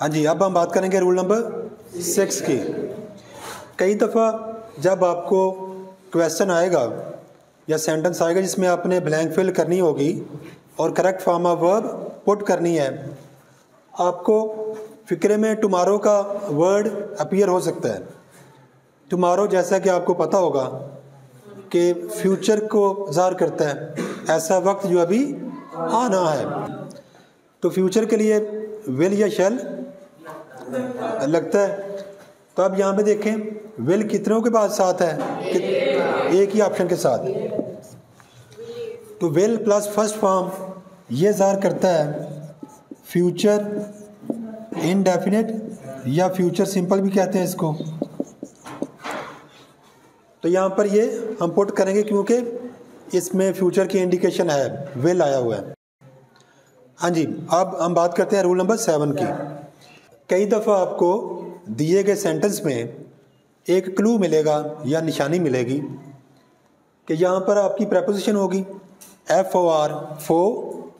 हाँ जी अब हम बात करेंगे रूल नंबर सिक्स की कई दफ़ा जब आपको क्वेश्चन आएगा या सेंटेंस आएगा जिसमें आपने ब्लैंक फिल करनी होगी और correct form of verb put करनी है आपको फिक्रे में टुमारो का वर्ड अपीयर हो सकता है। टुमारो जैसा कि आपको पता होगा कि फ्यूचर को ज़ाहिर करता है। ऐसा वक्त जो अभी आना है। तो फ्यूचर के लिए विल या शेल लगता है। तो अब यहाँ पे देखें विल कितनों के पास साथ है? एक ही ऑप्शन के साथ। तो विल प्लस फ़र्स्ट फॉर्म ये ज़ाहिर करता है। फ्यूचर इनडेफिनेट या फ्यूचर सिंपल भी कहते हैं इसको। तो यहाँ पर ये हम पुट करेंगे क्योंकि इसमें फ्यूचर की इंडिकेशन है विल आया हुआ है। हाँ जी, अब हम बात करते हैं रूल नंबर सेवन की। कई दफ़ा आपको दिए गए सेंटेंस में एक क्लू मिलेगा या निशानी मिलेगी कि यहाँ पर आपकी प्रपोजिशन होगी एफ़ ओ आर फो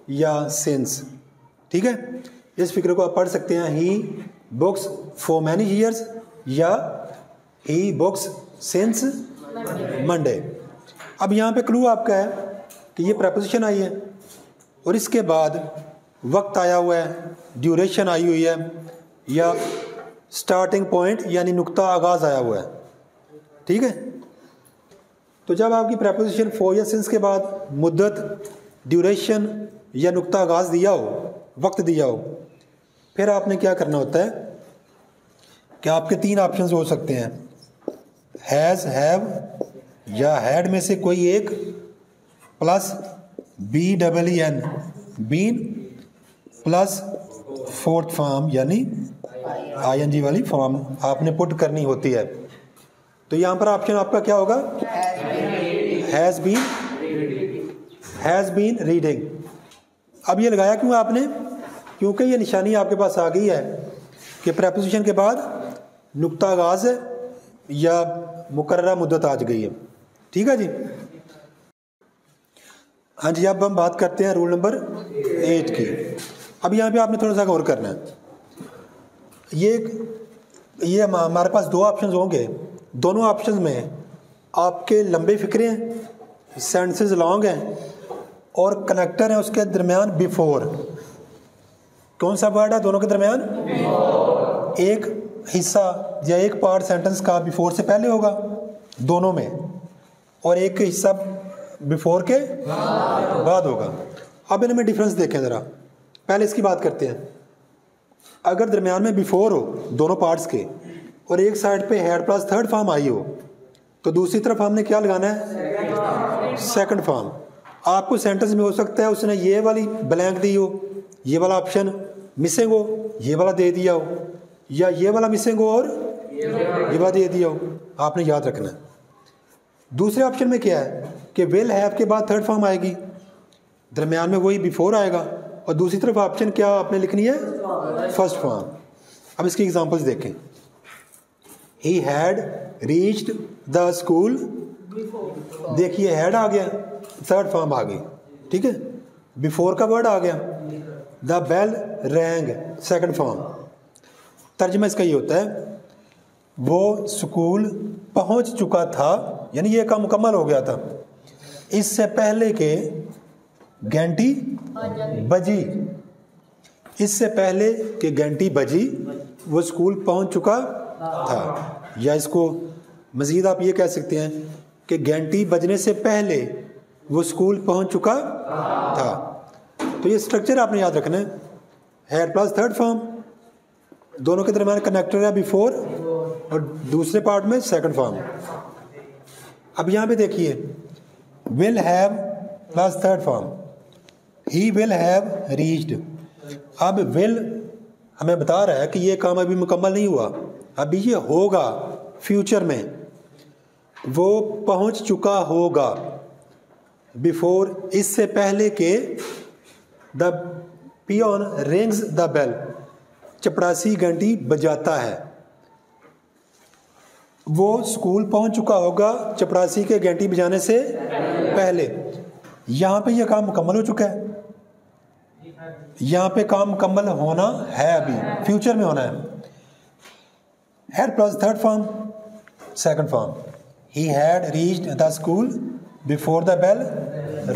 या सिंस ठीक है? इस फ़िक्र को आप पढ़ सकते हैं he books for many years या ही बुक्स सिंस मंडे अब यहाँ पे क्लू आपका है कि ये प्रपोजिशन आई है और इसके बाद वक्त आया हुआ है ड्यूरेशन आई हुई है या स्टार्टिंग पॉइंट यानी नुक्ता आगाज़ आया हुआ है। ठीक है? तो जब आपकी प्रपोजिशन फोर या सिंस के बाद मुद्दत ड्यूरेशन या नुक्ता आगाज़ दिया हो वक्त दिया हो। फिर आपने क्या करना होता है? कि आपके तीन ऑप्शंस हो सकते हैं? हैज़ हैव या हैड में से कोई एक plus B double E N been plus fourth form यानी आई एन जी वाली फॉर्म आपने पुट करनी होती है। तो यहाँ पर ऑप्शन आपका क्या होगा? Has been has been reading अब ये लगाया क्यों आपने? क्योंकि ये निशानी आपके पास आ गई है कि प्रपोजिशन के बाद नुकता आगाज़ या मुकर मुद्दत आज गई है। ठीक है जी? हाँ जी, अब हम बात करते हैं रूल नंबर एट की। अब यहाँ पे आपने थोड़ा सा गौर करना है। ये ये हमारे पास दो ऑप्शन होंगे। दोनों ऑप्शन में आपके लंबे फिक्रे हैं सेंटेंसेस लॉन्ग हैं और कनेक्टर हैं उसके दरमियान बिफोर कौन सा वर्ड है दोनों के दरमियान? एक हिस्सा या एक पार्ट सेंटेंस का बिफोर से पहले होगा, दोनों में। और एक हिस्सा बिफोर के बाद होगा। अब इनमें डिफरेंस देखें ज़रा। पहले इसकी बात करते हैं। अगर दरमियान में बिफोर हो, दोनों पार्ट्स के, और एक साइड पे हेड प्लस थर्ड फॉर्म आई हो तो दूसरी तरफ़ हमने क्या लगाना है? सेकंड फॉर्म आपको सेंटेंस में हो सकता है उसने ये वाली ब्लैंक दी हो ये वाला ऑप्शन मिसिंग हो, ये वाला दे दिया हो, या ये वाला मिसिंग हो और ये वाला दे दिया हो। आपने याद रखना है। दूसरे ऑप्शन में क्या है कि विल हैव के बाद थर्ड फॉर्म आएगी। दरमियान में वही बिफोर आएगा। और दूसरी तरफ़ ऑप्शन क्या आपने लिखनी है? फ़र्स्ट फॉर्म अब इसकी एग्जांपल्स देखें। He had reached the school देखिए हैड आ गया। थर्ड फॉर्म आ गई। ठीक है? बिफोर का वर्ड आ गया। The bell rang second form तर्जमा इसका ये होता है, वो स्कूल पहुँच चुका था, यानी ये काम मुकम्मल हो गया था। इससे पहले के घंटी बजी। इससे पहले कि घंटी बजी, वो स्कूल पहुँच चुका था। या इसको मज़ीद आप ये कह सकते हैं कि घंटी बजने से पहले वो स्कूल पहुँच चुका था। तो ये स्ट्रक्चर आपने याद रखना है। हेड प्लस थर्ड फॉर्म दोनों के दरमियान कनेक्टर है बिफोर और दूसरे पार्ट में सेकंड फॉर्म अब यहाँ पे देखिए will have plus third form he will have reached अब विल हमें बता रहा है कि ये काम अभी मुकम्मल नहीं हुआ। अभी ये होगा फ्यूचर में। वो पहुँच चुका होगा। बिफोर इससे पहले के the peon rings the bell. चपरासी घंटी बजाता है। वो स्कूल पहुँच चुका होगा चपरासी के घंटी बजाने से पहले। यहाँ पे ये काम मुकम्मल हो चुका है। यहाँ पे काम मुकम्मल होना है अभी। फ्यूचर में होना है। Had plus third form second form he had reached the school before the bell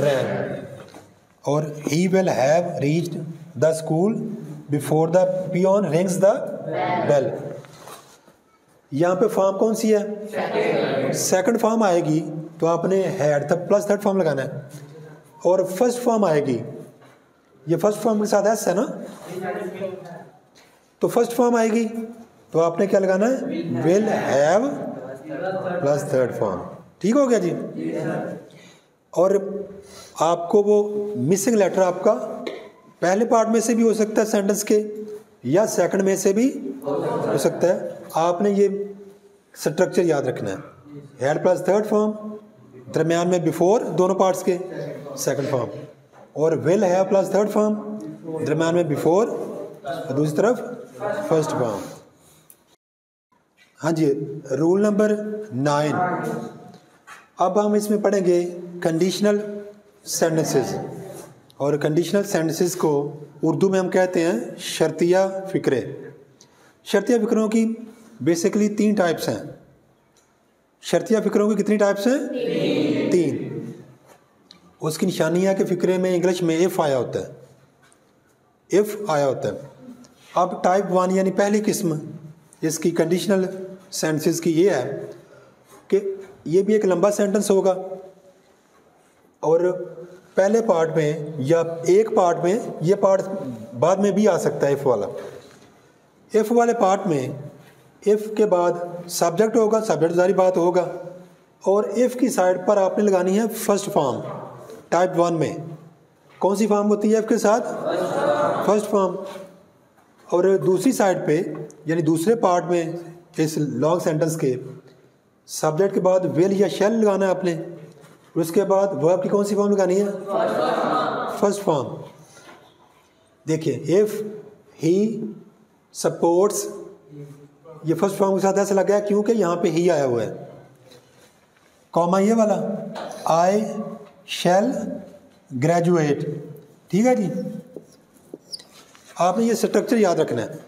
ran और he will have reached the school before the peon rings the bell यहाँ पे फॉर्म कौन सी है? सेकंड फॉर्म आएगी तो आपने हैड तब प्लस थर्ड फॉर्म लगाना है। और फ़र्स्ट फॉर्म आएगी, ये फ़र्स्ट फॉर्म के साथ एस है ना? तो फ़र्स्ट फॉर्म आएगी तो आपने क्या लगाना है? Will have plus third form ठीक हो गया जी? और आपको वो मिसिंग लेटर आपका पहले पार्ट में से भी हो सकता है सेंटेंस के, या सेकंड में से भी हो सकता है। आपने ये स्ट्रक्चर याद रखना है। हेड प्लस थर्ड फॉर्म दरमियान में बिफोर दोनों पार्ट्स के सेकंड फॉर्म और will have plus third form दरमियान में बिफोर और दूसरी तरफ़ फ़र्स्ट फॉर्म हाँ जी रूल नंबर नाइन अब हम इसमें पढ़ेंगे कंडीशनल सेंटेंसेस और कंडीशनल सेंटेंसेस को उर्दू में हम कहते हैं शर्तिया फ़िक्रे। शर्तिया फ़िक्रों की बेसिकली तीन टाइप्स हैं। शर्तिया फ़िक्रों की कितनी टाइप्स हैं? तीन। उसकी निशानी है कि फ़िक्रे में इंग्लिश में इफ़ आया होता है। इफ़ आया होता है। अब टाइप वन यानी पहली किस्म, इसकी कंडीशनल सेंटेंसेस की ये है कि ये भी एक लंबा सेंटेंस होगा। और पहले पार्ट में या एक पार्ट में ये पार्ट बाद में भी आ सकता है इफ़ वाला। इफ़ वाले पार्ट में इफ़ के बाद सब्जेक्ट होगा सब्जेक्ट जारी बात होगा। और इफ़ की साइड पर आपने लगानी है फ़र्स्ट फॉर्म टाइप वन में। कौन सी फॉर्म होती है इफ़ के साथ? फ़र्स्ट फॉर्म और दूसरी साइड पे, यानी दूसरे पार्ट में, इस लॉन्ग सेंटेंस के सब्जेक्ट के बाद वेल या शेल लगाना है आपने। उसके बाद वर्ब की कौन सी फॉर्म लगानी है? फ़र्स्ट फॉर्म देखिए इफ़ ही सपोर्ट्स ये फ़र्स्ट फॉर्म के साथ ऐसा लग गया क्योंकि यहाँ पे ही आया हुआ है। कॉमा ये वाला आई शेल ग्रेजुएट ठीक है जी? आपने ये स्ट्रक्चर याद रखना है।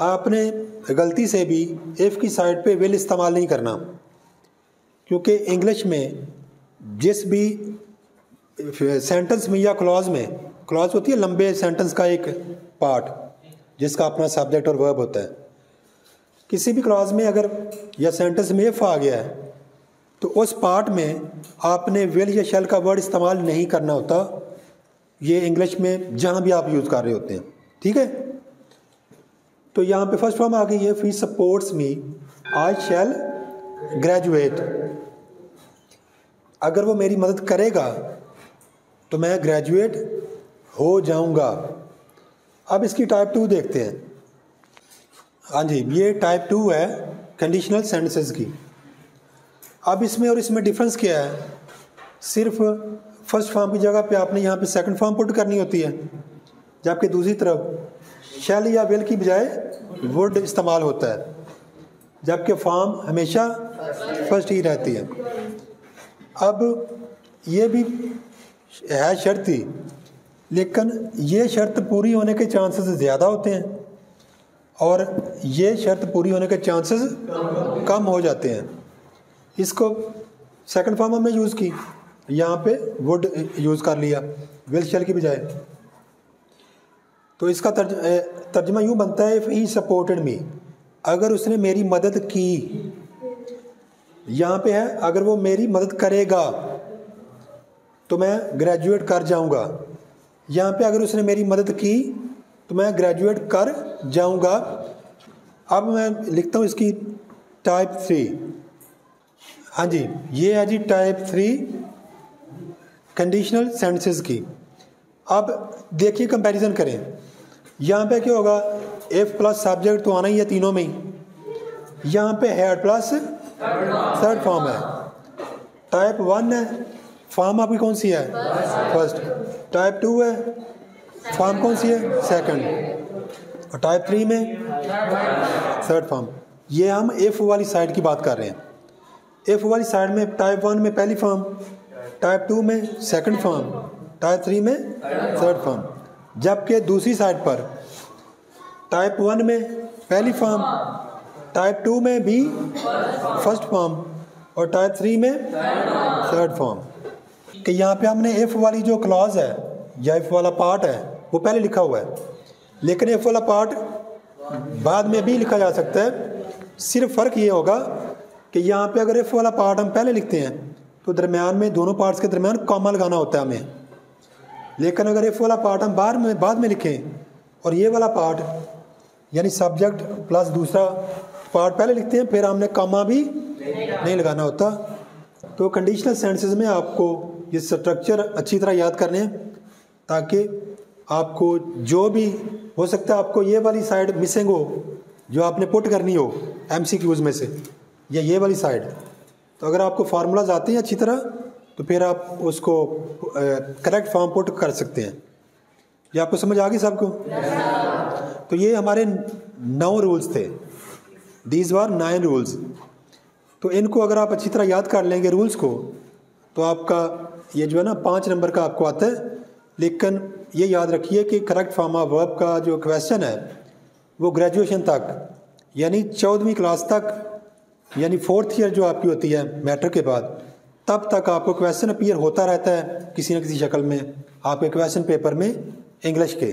आपने गलती से भी इफ़ की साइड पे विल इस्तेमाल नहीं करना। क्योंकि इंग्लिश में जिस भी सेंटेंस में या क्लॉज में क्लॉज होती है लंबे सेंटेंस का एक पार्ट जिसका अपना सब्जेक्ट और वर्ब होता है। किसी भी क्लॉज में अगर या सेंटेंस में एफ़ आ गया है तो उस पार्ट में आपने विल या शेल का वर्ड इस्तेमाल नहीं करना होता। ये इंग्लिश में जहाँ भी आप यूज़ कर रहे होते हैं। ठीक है? तो यहाँ पे फ़र्स्ट फॉर्म आ गई है he supports me I shall graduate अगर वो मेरी मदद करेगा तो मैं ग्रेजुएट हो जाऊँगा। अब इसकी टाइप टू देखते हैं। हाँ जी, ये टाइप टू है कंडीशनल सेंटेंसेस की। अब इसमें और इसमें डिफरेंस क्या है? सिर्फ़ फ़र्स्ट फॉर्म की जगह पे आपने यहाँ पे सेकंड फॉर्म पुट करनी होती है जबकि दूसरी तरफ़ शैल या वेल की बजाय वुड इस्तेमाल होता है, जबकि फॉर्म हमेशा फ़र्स्ट ही रहती है। अब ये भी है शर्ती लेकिन ये शर्त पूरी होने के चांसेस ज़्यादा होते हैं और ये शर्त पूरी होने के चांसेस कम हो जाते हैं। इसको सेकंड फॉर्म में यूज़ की यहाँ पे वुड यूज़ कर लिया विल शेल की बजाय। तो इसका तर्ज, तर्जमा यूँ बनता है इफ़ ही सपोर्टेड मी अगर उसने मेरी मदद की यहाँ पे है, अगर वो मेरी मदद करेगा तो मैं ग्रेजुएट कर जाऊँगा। यहाँ पे अगर उसने मेरी मदद की तो मैं ग्रेजुएट कर जाऊँगा। अब मैं लिखता हूँ इसकी टाइप थ्री हाँ जी, ये है जी टाइप थ्री कंडीशनल सेंटेंसेस की। अब देखिए कंपैरिजन करें। यहाँ पे क्या होगा एफ़ प्लस सब्जेक्ट तो आना ही है तीनों में ही। यहाँ पे हेड प्लस थर्ड फॉर्म है. टाइप वन है. फॉर्म आपकी कौन सी है? फ़र्स्ट टाइप टू है. फॉर्म कौन सी है? सेकंड और टाइप थ्री में? थर्ड फॉर्म ये हम एफ़ वाली साइड की बात कर रहे हैं. एफ़ वाली साइड में टाइप वन में पहली फॉर्म टाइप टू में सेकंड फॉर्म टाइप थ्री में थर्ड फॉर्म जबकि दूसरी साइड पर टाइप वन में पहली फॉर्म टाइप टू में भी फ़र्स्ट फॉर्म और टाइप थ्री में थर्ड फॉर्म कि यहाँ पे हमने एफ़ वाली जो क्लॉज है या एफ़ वाला पार्ट है, वो पहले लिखा हुआ है। लेकिन एफ़ वाला पार्ट बाद में भी लिखा जा सकता है। सिर्फ़ फ़र्क ये होगा कि यहाँ पे अगर एफ़ वाला पार्ट हम पहले लिखते हैं तो दरमियान में दोनों पार्ट्स के दरमियान कॉमा लगाना होता है हमें। लेकिन अगर एफ़ वाला पार्ट हम बाद में बाद में लिखें और ये वाला पार्ट यानी सब्जेक्ट प्लस दूसरा पार्ट पहले लिखते हैं फिर हमने कामा भी नहीं लगाना होता। तो कंडीशनल सेंटेंसेस में आपको ये स्ट्रक्चर अच्छी तरह याद करने हैं ताकि आपको जो भी हो सकता है आपको ये वाली साइड मिसिंग हो जो आपने पुट करनी हो एम में से या ये वाली साइड तो अगर आपको फार्मूलाज आते हैं अच्छी तरह तो फिर आप उसको करेक्ट फॉर्म पुट कर सकते हैं। ये आपको समझ आ गई सबको तो ये हमारे नौ रूल्स थे। दीज वार नाइन रूल्स तो इनको अगर आप अच्छी तरह याद कर लेंगे रूल्स को तो आपका ये जो है ना, पाँच नंबर का आपको आता है। लेकिन ये याद रखिए कि करेक्ट फॉर्म ऑफ़ वर्ब का जो क्वेश्चन है, वो ग्रेजुएशन तक, यानी चौदहवीं क्लास तक, यानी फोर्थ ईयर जो आपकी होती है मैट्रिक के बाद, तब तक आपको क्वेश्चन अपीयर होता रहता है किसी न किसी शक्ल में, आपके क्वेश्चन पेपर में इंग्लिश के।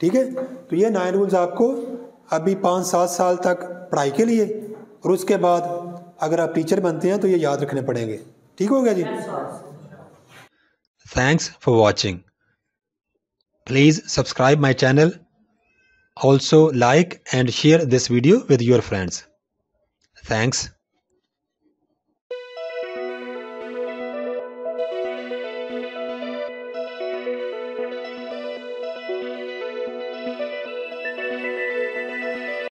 ठीक है? तो ये नाइन रूल्स आपको अभी पाँच सात साल तक पढ़ाई के लिए। और उसके बाद अगर आप टीचर बनते हैं तो ये याद रखने पड़ेंगे। ठीक हो गया जी? Thanks for watching please subscribe my channel also like and share this video with your friends thanks